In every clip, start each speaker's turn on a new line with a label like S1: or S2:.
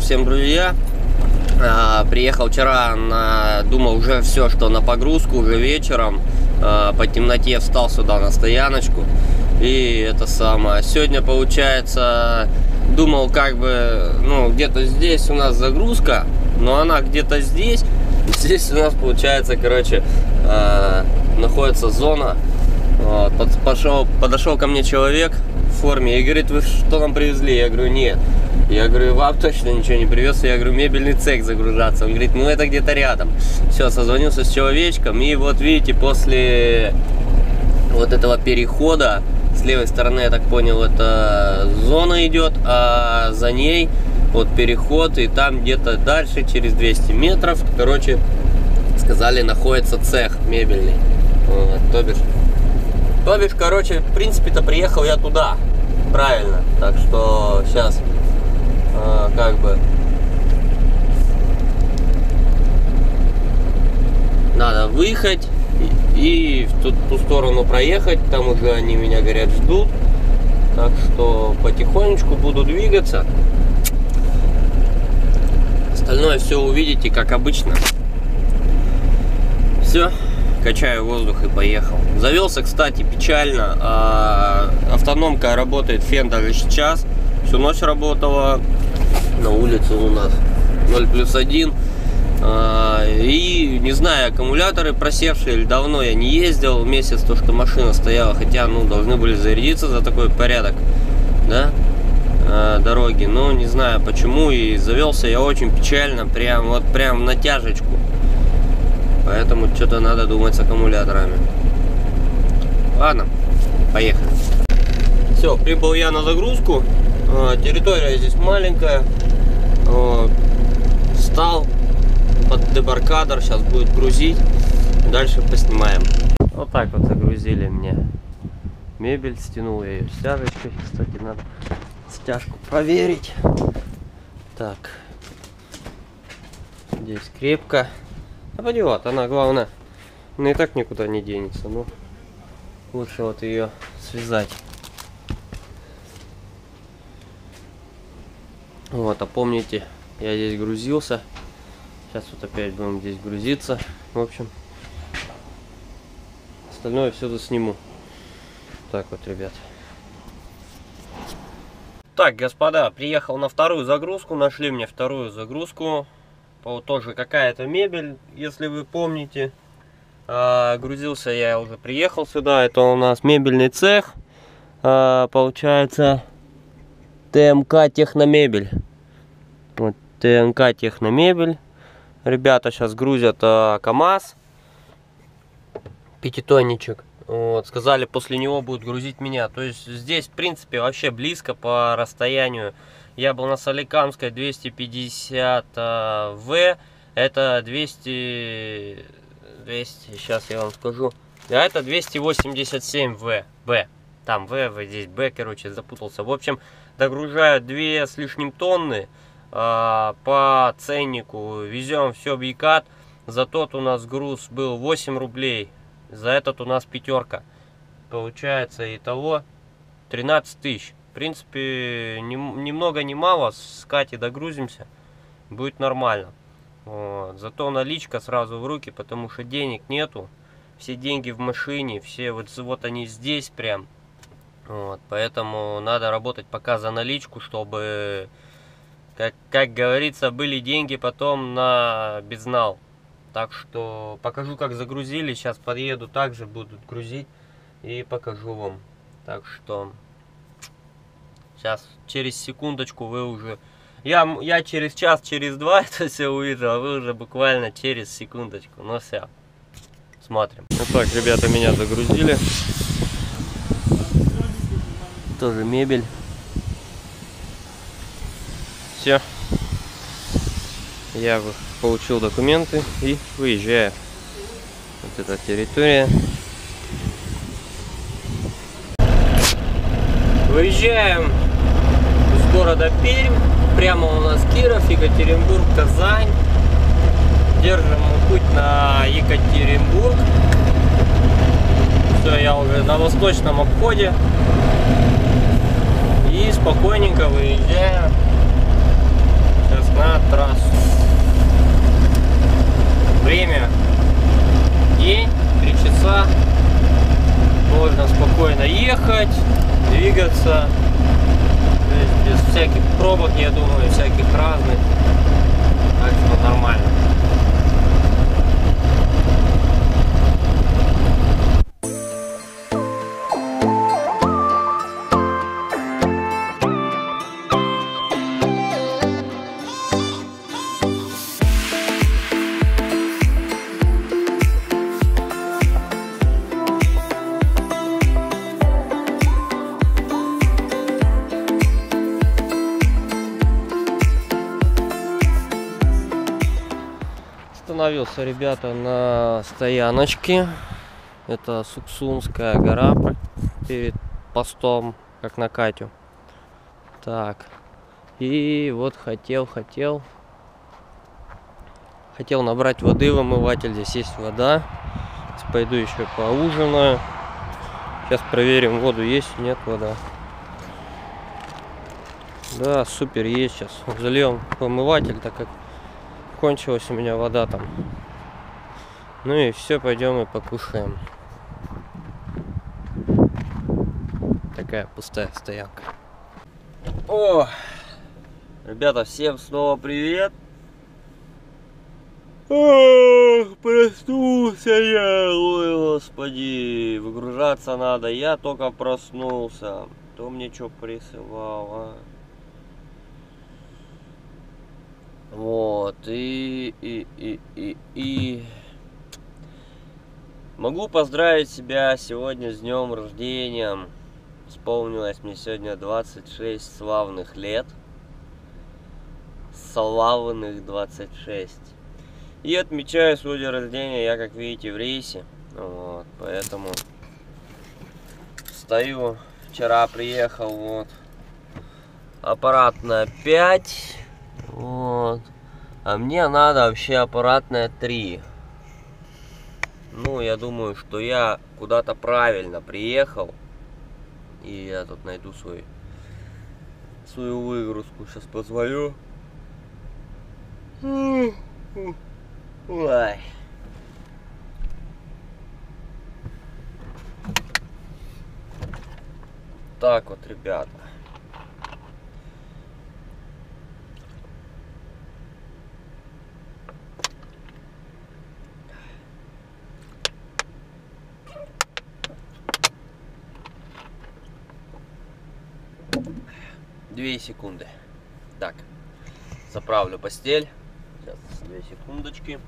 S1: Всем, друзья! А, приехал вчера, на, думал уже все, что на погрузку, уже вечером. А, по темноте встал сюда на стояночку. И это самое. Сегодня, получается, думал как бы, ну, где-то здесь у нас загрузка, но она где-то здесь. Здесь у нас, получается, короче, а, находится зона. Вот, пошел, подошел ко мне человек в форме и говорит, вы что нам привезли? Я говорю, нет. Я говорю, вам точно ничего не привез. Я говорю, мебельный цех загружаться. Он говорит, ну это где-то рядом. Все, созвонился с человечком. И вот видите, после вот этого перехода, с левой стороны, я так понял, это зона идет, а за ней вот переход, и там где-то дальше, через 200 метров, короче, сказали, находится цех мебельный. Вот, то бишь, то бишь, короче, в принципе-то приехал я туда, правильно. Так что сейчас а, как бы надо выехать и, и в ту, ту сторону проехать, там уже они меня, говорят, ждут. Так что потихонечку буду двигаться. Остальное все увидите, как обычно. Все, качаю воздух и поехал. Завелся, кстати, печально. А, автономка работает фен даже сейчас. Всю ночь работала на улице у нас 0 плюс 1. А, и не знаю, аккумуляторы просевшие или давно я не ездил, месяц то, что машина стояла, хотя ну должны были зарядиться за такой порядок, да, а, дороги, но не знаю почему и завелся я очень печально, прям вот прям натяжечку, поэтому что-то надо думать с аккумуляторами. Ладно, поехали. Все, прибыл я на загрузку, а, территория здесь маленькая. Встал под дебаркадер, сейчас будет грузить. Дальше поснимаем. Вот так вот загрузили мне мебель, стянул я ее стяжечкой. Кстати, надо стяжку проверить. Так. Здесь крепко. А вот она главное. Ну и так никуда не денется. Ну, лучше вот ее связать. Вот, а помните, я здесь грузился. Сейчас вот опять будем здесь грузиться. В общем, остальное все засниму. Так вот, ребят. Так, господа, приехал на вторую загрузку. Нашли мне вторую загрузку. Вот тоже какая-то мебель, если вы помните. А, грузился я уже приехал сюда. Это у нас мебельный цех. А, получается ТМК Техномебель. Вот ТНК Техномебель. Ребята сейчас грузят а, КАМАЗ. Пятитонничек. Вот, сказали, после него будут грузить меня. То есть здесь, в принципе, вообще близко по расстоянию. Я был на Соликамской 250 а, В. Это 200... 200, сейчас я вам скажу. А это 287 В. Б. Там В, В здесь Б, короче, запутался. В общем, догружают 2 с лишним тонны э, по ценнику. Везем все в Екат. За тот у нас груз был 8 рублей. За этот у нас пятерка. Получается и того 13 тысяч. Принципе, ни, ни много ни мало. С Кати догрузимся. Будет нормально. Вот. Зато наличка сразу в руки, потому что денег нету. Все деньги в машине, все вот, вот они здесь прям. Вот, поэтому надо работать пока за наличку, чтобы, как, как говорится, были деньги потом на безнал. Так что покажу, как загрузили. Сейчас подъеду, также будут грузить и покажу вам. Так что сейчас через секундочку вы уже... Я, я через час, через два это все увижу, а вы уже буквально через секундочку. Ну все, смотрим. Вот так, ребята, меня загрузили тоже мебель. Все. Я получил документы и выезжаю. Вот эта территория. Выезжаем города Пермь. Прямо у нас Киров, Екатеринбург, Казань. Держим путь на Екатеринбург. Все, я уже на восточном обходе. И спокойненько выезжаем. Сейчас на трассу. Время день, 3 часа. Можно спокойно ехать, двигаться. Без всяких пробок, я думаю, всяких разных. Так что нормально. Остановился, ребята, на стояночке. Это Суксунская гора перед постом, как на Катю. Так. И вот хотел, хотел. Хотел набрать воды в омыватель. Здесь есть вода. Сейчас пойду еще поужинаю. Сейчас проверим, воду есть, нет вода. Да, супер, есть сейчас. Зальем в омыватель, так как кончилась у меня вода там. Ну и все, пойдем и покушаем. Такая пустая стоянка. О! Ребята, всем снова привет! Ох, проснулся я, ой, господи, выгружаться надо, я только проснулся. Кто мне что присылал, а? Вот, и, и, и, и, и... Могу поздравить себя сегодня с днем рождения. Исполнилось мне сегодня 26 славных лет. Славных 26. И отмечаю свой день рождения я, как видите, в рейсе. Вот, поэтому стою. Вчера приехал, вот. Аппаратная 5 вот. А мне надо вообще аппаратная 3. Ну, я думаю, что я куда-то правильно приехал. И я тут найду свой свою выгрузку. Сейчас позвоню. Ой. Так вот, ребята. Две секунды. Так, заправлю постель. Сейчас, две секундочки.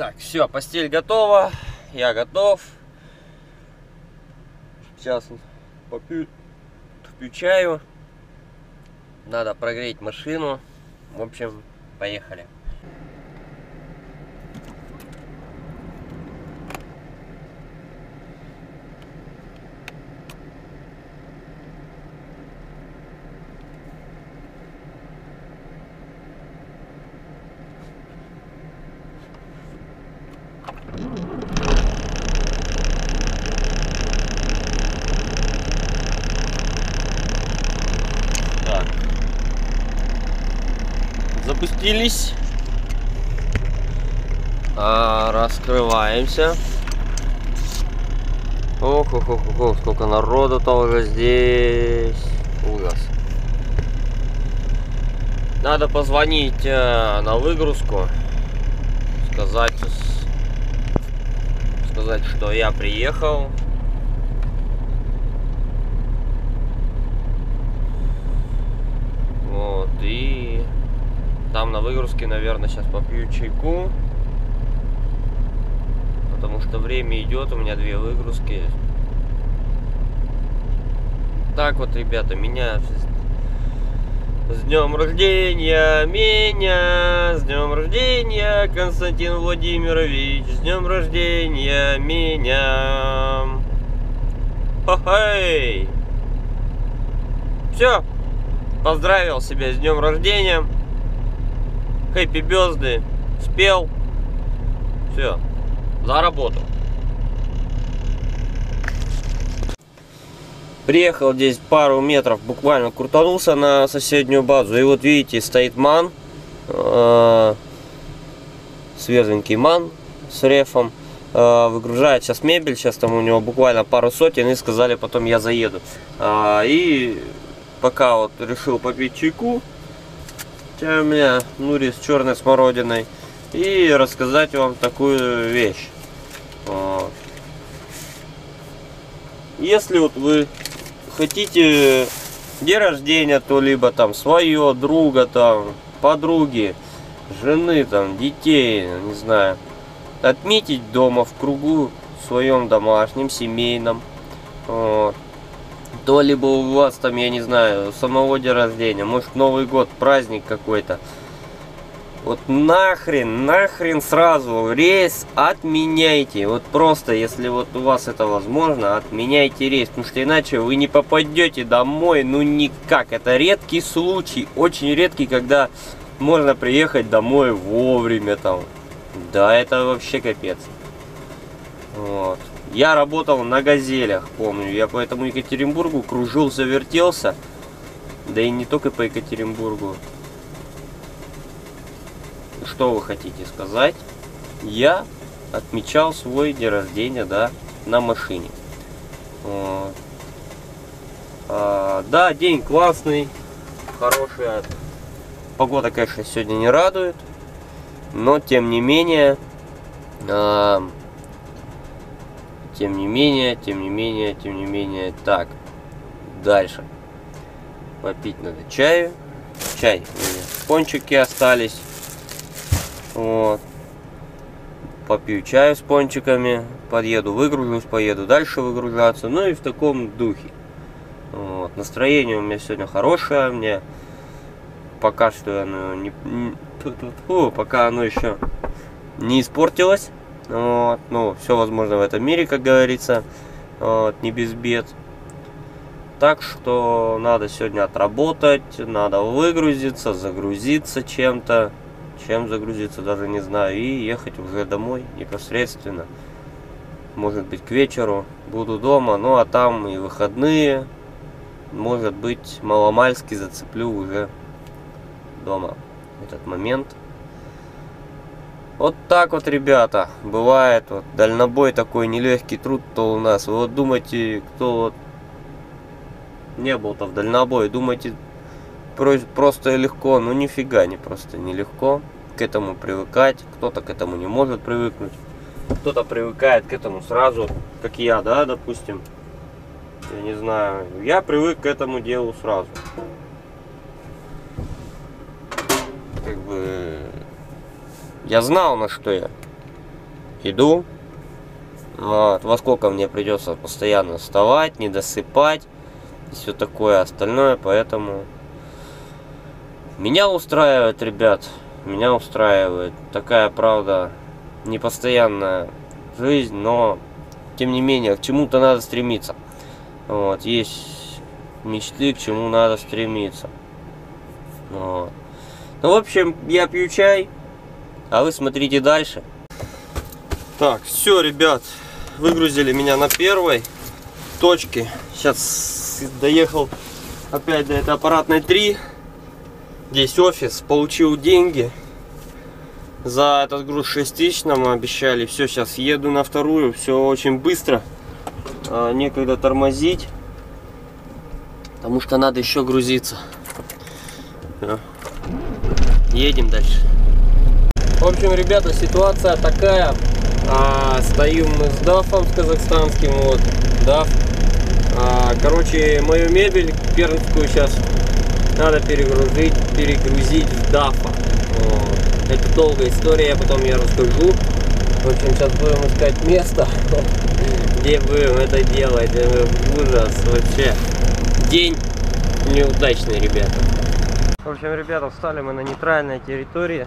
S1: Так, все, постель готова. Я готов. Сейчас попью, попью чаю. Надо прогреть машину. В общем, поехали. Запустились. А, раскрываемся. Ох, ох, ох, ох, сколько народу-то уже здесь. Ужас. Надо позвонить э, на выгрузку. Сказать, сказать, что я приехал. Вот, и там на выгрузке, наверное, сейчас попью чайку. Потому что время идет, у меня две выгрузки. так вот, ребята, меня с днем рождения меня, с днем рождения, Константин Владимирович, с днем рождения меня. Хо-хей! Все, поздравил себя с днем рождения. Хэппи безды, спел. Все, за работу. Приехал здесь пару метров, буквально крутанулся на соседнюю базу. И вот видите, стоит ман. Э, свеженький ман с рефом. Э, выгружает сейчас мебель. Сейчас там у него буквально пару сотен. И сказали, потом я заеду. Э, и пока вот решил попить чайку. Чай у меня нури с черной смородиной. И рассказать вам такую вещь. Если вот вы хотите день рождения, то либо там свое, друга, там, подруги, жены, там, детей, не знаю, отметить дома в кругу своем домашнем, семейном, вот. То либо у вас там, я не знаю, самого день рождения, может Новый год, праздник какой-то, вот нахрен, нахрен сразу рейс отменяйте. Вот просто, если вот у вас это возможно, отменяйте рейс. Потому что иначе вы не попадете домой, ну никак. Это редкий случай, очень редкий, когда можно приехать домой вовремя там. Да, это вообще капец. Вот. Я работал на газелях, помню. Я по этому Екатеринбургу кружил, завертелся. Да и не только по Екатеринбургу что вы хотите сказать? Я отмечал свой день рождения, да, на машине. А, да, день классный, хороший. Погода, конечно, сегодня не радует, но тем не менее, а, тем не менее, тем не менее, тем не менее, так, дальше. Попить надо чаю. Чай у меня пончики остались. Вот. Попью чаю с пончиками, подъеду, выгружусь, поеду дальше выгружаться. Ну и в таком духе. Вот. Настроение у меня сегодня хорошее, мне пока что оно не, фу, пока оно еще не испортилось. Вот. Ну, все возможно в этом мире, как говорится. Вот, не без бед. Так что надо сегодня отработать, надо выгрузиться, загрузиться чем-то чем загрузиться, даже не знаю, и ехать уже домой непосредственно. Может быть к вечеру буду дома, ну а там и выходные, может быть маломальски зацеплю уже дома этот момент. Вот так вот, ребята, бывает, вот. Дальнобой такой нелегкий труд, то у нас. Вы вот думаете, кто вот не был-то в дальнобой, думаете, просто легко, ну нифига не просто нелегко к этому привыкать, кто-то к этому не может привыкнуть, кто-то привыкает к этому сразу, как я, да, допустим, я не знаю, я привык к этому делу сразу. Как бы я знал, на что я иду, вот, во сколько мне придется постоянно вставать, не досыпать и все такое остальное, поэтому меня устраивает, ребят, меня устраивает. Такая, правда, непостоянная жизнь, но, тем не менее, к чему-то надо стремиться. Вот, есть мечты, к чему надо стремиться. Вот. Ну, в общем, я пью чай, а вы смотрите дальше. Так, все, ребят, выгрузили меня на первой точке. Сейчас доехал опять до этой аппаратной 3. Здесь офис, получил деньги. За этот груз 6 тысяч нам обещали. Все, сейчас еду на вторую. Все очень быстро. А, некогда тормозить. Потому что надо еще грузиться. Едем дальше. В общем, ребята, ситуация такая. А, стоим мы с ДАФом, с казахстанским. Вот, ДАФ. А, короче, мою мебель пермскую сейчас надо перегрузить, перегрузить в дафа. Вот. Это долгая история, я потом я расскажу. В общем, сейчас будем искать место, где будем это делать. Ужас вообще. день неудачный, ребята. В общем, ребята, встали мы на нейтральной территории.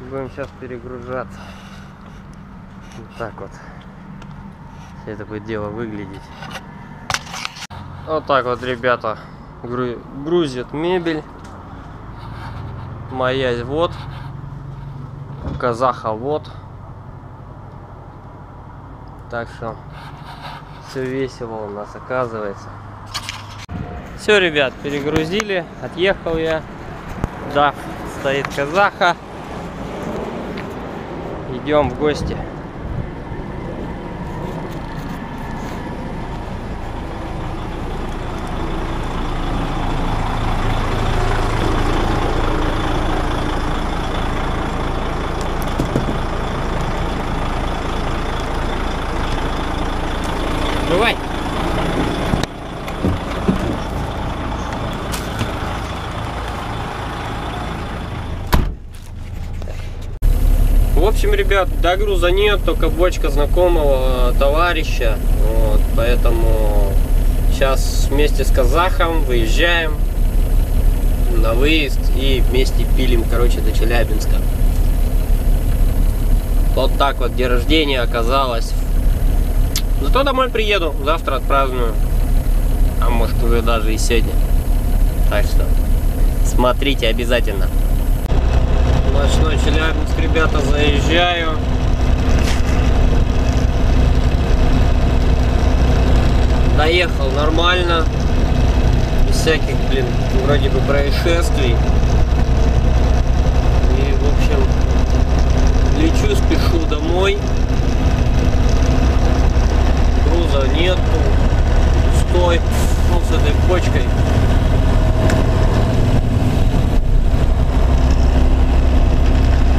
S1: Будем сейчас перегружаться. Вот так вот. Все это будет дело выглядеть. Вот так вот, ребята, грузят мебель. Моя вот. Казаха вот. Так что все весело у нас оказывается. Все, ребят, перегрузили, отъехал я. Да, стоит казаха. Идем в гости. Бывай. В общем, ребят, до груза нет, только бочка знакомого товарища. Вот, поэтому сейчас вместе с казахом выезжаем на выезд и вместе пилим, короче, до Челябинска. Вот так вот день рождения оказалось Зато домой приеду, завтра отпраздную. А может уже даже и сегодня. Так что смотрите обязательно. Ночной Челябинск, ребята, заезжаю. Доехал нормально. Без всяких, блин, вроде бы происшествий. И, в общем, лечу, спешу домой груза нету, стой, ну с этой почкой.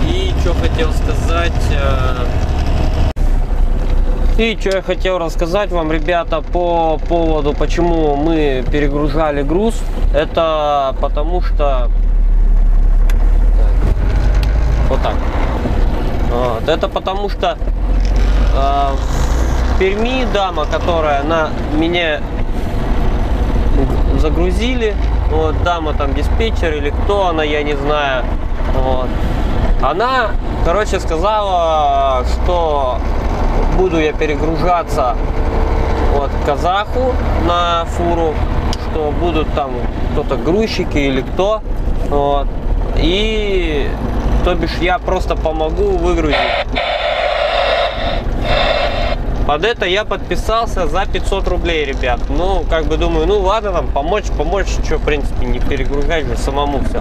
S1: И что хотел сказать... Э, и что я хотел рассказать вам, ребята, по поводу, почему мы перегружали груз. Это потому что... Вот так. Вот. Это потому что э, Перми дама, которая на меня загрузили. Вот, дама там диспетчер или кто она, я не знаю. Вот. Она, короче, сказала, что буду я перегружаться вот казаху на фуру, что будут там кто-то грузчики или кто. Вот. И то бишь я просто помогу выгрузить. Под это я подписался за 500 рублей, ребят. Ну, как бы думаю, ну ладно, там помочь, помочь, что, в принципе, не перегружать же самому все.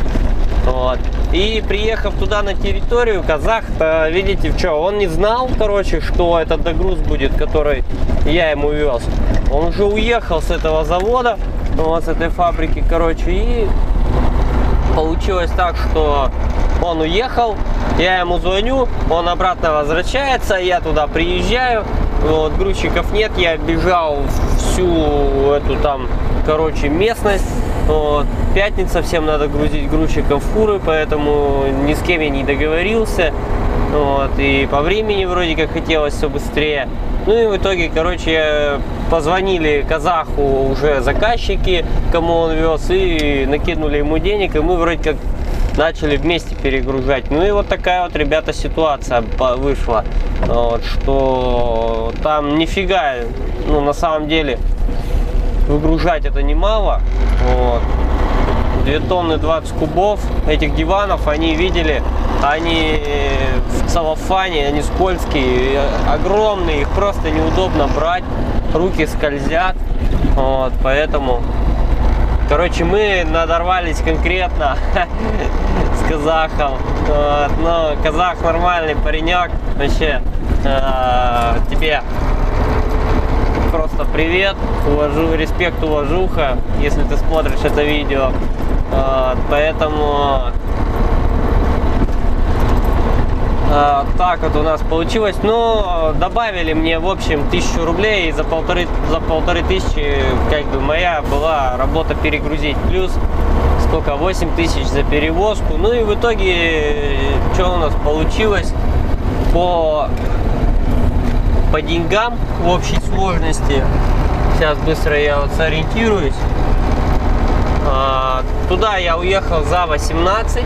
S1: Вот. И приехав туда на территорию, казах, видите, что, он не знал, короче, что этот догруз будет, который я ему вез. Он уже уехал с этого завода, вот с этой фабрики, короче, и получилось так, что он уехал, я ему звоню, он обратно возвращается, я туда приезжаю, вот, грузчиков нет, я бежал всю эту там, короче, местность. Вот. Пятница, всем надо грузить грузчиков фуры, поэтому ни с кем я не договорился. Вот. И по времени вроде как хотелось все быстрее. Ну и в итоге, короче, позвонили казаху уже заказчики, кому он вез, и накинули ему денег, и мы вроде как начали вместе перегружать. Ну и вот такая вот, ребята, ситуация вышла. Вот, что там нифига, ну на самом деле, выгружать это немало. Вот. 2 тонны 20 кубов этих диванов они видели они в целлофане они скользкие огромные их просто неудобно брать руки скользят вот поэтому Короче, мы надорвались конкретно с казахом. Вот, ну, казах нормальный паренек. Вообще, э, тебе просто привет, уважу, респект, уважуха, если ты смотришь это видео. Вот, поэтому а, так вот у нас получилось. Но добавили мне, в общем, тысячу рублей. За полторы, за полторы тысячи, как бы, моя была работа перегрузить. Плюс сколько? 8 тысяч за перевозку. Ну и в итоге, что у нас получилось по, по деньгам в общей сложности. Сейчас быстро я вот сориентируюсь. А, туда я уехал за 18.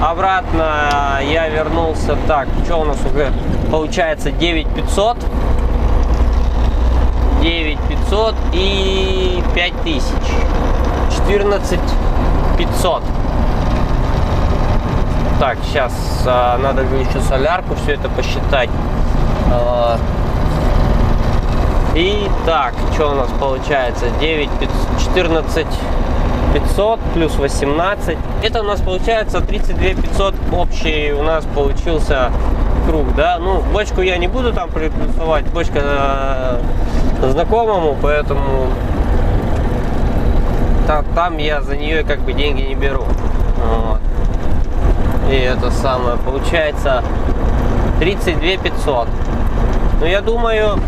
S1: Обратно я вернулся так, что у нас уже получается 9500. 9500 и 5000. 14 500. Так, сейчас а, надо еще солярку все это посчитать. А, и так, что у нас получается? 9, 14 500 плюс 18. Это у нас получается 32 500 общий у нас получился круг, да. Ну, бочку я не буду там приплюсовать, бочка э, знакомому, поэтому там, там я за нее как бы деньги не беру. Вот. И это самое, получается 32 500. Но я думаю,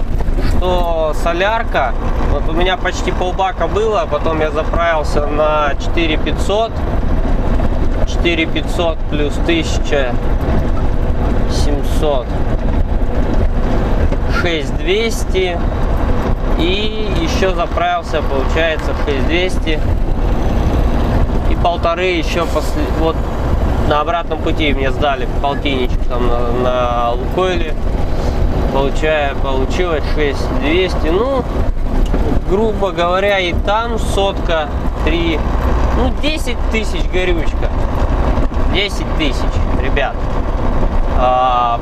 S1: что солярка, вот у меня почти полбака было, а потом я заправился на 4 500. 4 500 плюс 1700. 6200 и еще заправился получается 6200 и полторы еще после вот на обратном пути мне сдали полтинничек там на, на Лукойле. Получая, получилось 6200. Ну, грубо говоря, и там сотка, 3, ну, 10 тысяч горючка. 10 тысяч, ребят. 10 а,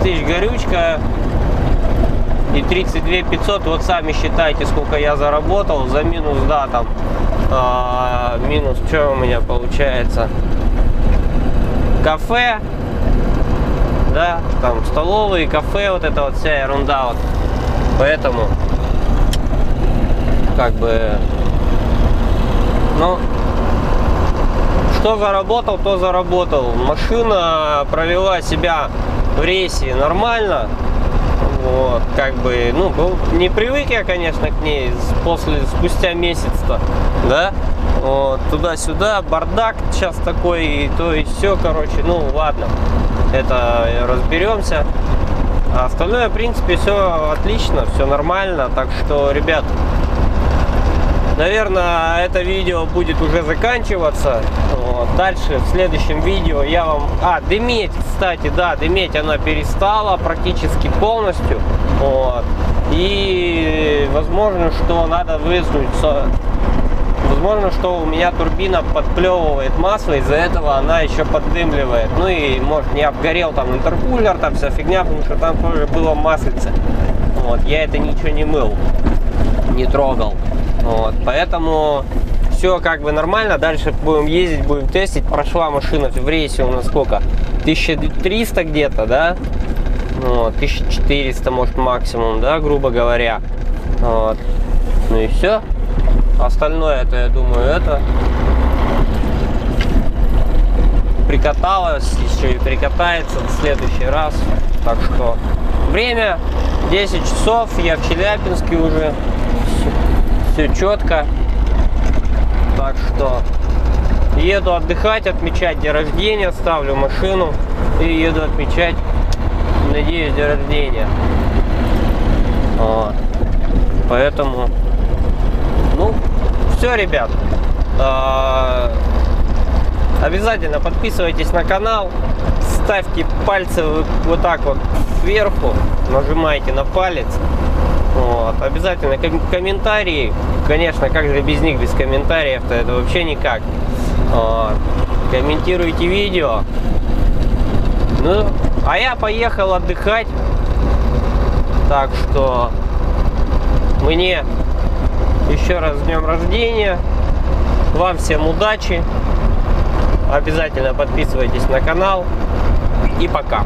S1: тысяч горючка и 32 500. Вот сами считайте, сколько я заработал за минус, да, там а, минус, что у меня получается? Кафе, да, там столовые, кафе, вот это вот вся ерунда вот. Поэтому, как бы, ну, что заработал, то заработал. Машина провела себя в рейсе нормально, вот, как бы, ну, не привык я, конечно, к ней после, спустя месяц-то, да. Вот, туда-сюда, бардак сейчас такой, и то и все, короче, ну, ладно, это разберемся. А остальное, в принципе, все отлично, все нормально, так что, ребят, Наверное, это видео будет уже заканчиваться. Вот. Дальше, в следующем видео я вам... А, дыметь, кстати, да, дыметь она перестала практически полностью. Вот. И возможно, что надо выснуть Возможно, что у меня турбина подплевывает масло, из-за этого она еще поддымливает. Ну и, может, не обгорел там интеркулер, там вся фигня, потому что там тоже было маслице. Вот, я это ничего не мыл, не трогал. Вот, поэтому все как бы нормально. Дальше будем ездить, будем тестить. Прошла машина в рейсе у нас сколько? 1300 где-то, да? Вот, 1400, может, максимум, да, грубо говоря. Вот. Ну и все. Остальное это, я думаю, это прикаталось, еще и прикатается в следующий раз. Так что время 10 часов, я в Челябинске уже все четко. Так что еду отдыхать, отмечать день рождения, ставлю машину и еду отмечать, надеюсь, день рождения. Вот. Поэтому, ну, все, ребят. А, обязательно подписывайтесь на канал, ставьте пальцы вот так вот сверху, нажимайте на палец. Вот. Обязательно ком комментарии. Конечно, как же без них, без комментариев-то это вообще никак. Вот. Комментируйте видео. Ну, а я поехал отдыхать. Так что мне еще раз с днем рождения. Вам всем удачи. Обязательно подписывайтесь на канал. И пока.